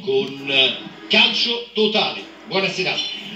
con eh, calcio totale. Buona serata.